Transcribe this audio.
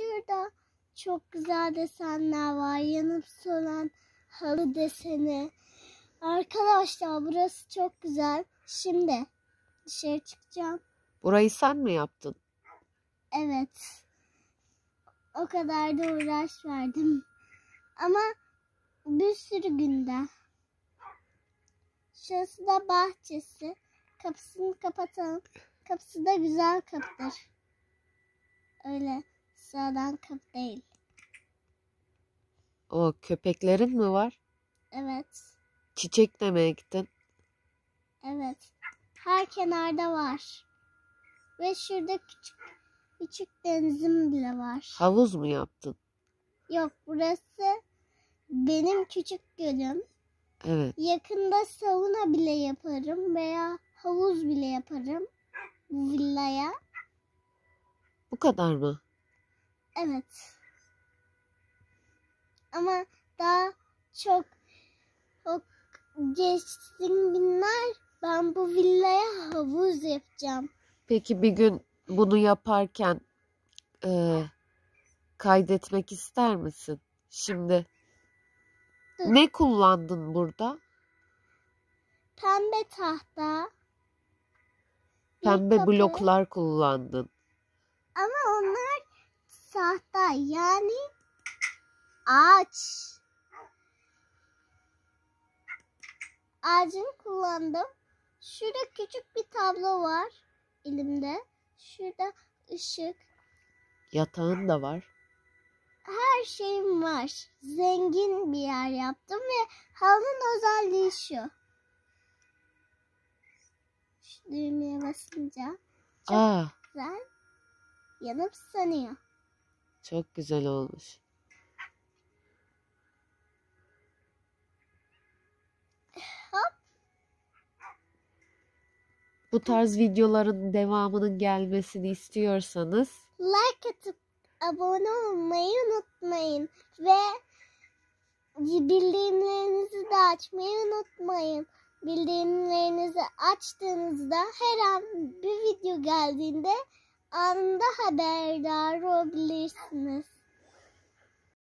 şurada çok güzel desenler var. Yanıp sönen halı deseni. Arkadaşlar burası çok güzel. Şimdi dışarı çıkacağım. Burayı sen mi yaptın? Evet. O kadar da uğraş verdim. Ama bir sürü günde. Şurası da bahçesi. Kapısını kapatalım. Kapısı da güzel kapıdır. Öyle sıradan kapı değil. O köpeklerin mi var? Evet. Çiçek de mi ektin? Evet. Her kenarda var. Ve şurada küçük küçük denizim bile var. Havuz mu yaptın? Yok burası benim küçük gölüm. Evet. Yakında sauna bile yaparım veya havuz bile yaparım bu villaya. Bu kadar mı? Evet. Ama daha çok çok geçtiğim günler ben bu villaya havuz yapacağım. Peki bir gün bunu yaparken e, kaydetmek ister misin? Şimdi Dur. ne kullandın burada? Pembe tahta. Pembe bloklar kullandın. Yani ağaç. Ağacını kullandım. Şurada küçük bir tablo var elimde. Şurada ışık. Yatağın da var. Her şeyim var. Zengin bir yer yaptım ve halının özelliği şu. Şu düğmeye basınca Çok- Aa, güzel yanıp sönüyor. Çok güzel olmuş. Hop. Bu tarz videoların devamının gelmesini istiyorsanız Like atıp abone olmayı unutmayın. Ve bildirimlerinizi de açmayı unutmayın. Bildirimlerinizi açtığınızda her an bir video geldiğinde anında haberdar olabilirsiniz.